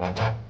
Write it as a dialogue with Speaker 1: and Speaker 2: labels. Speaker 1: Mm-hmm.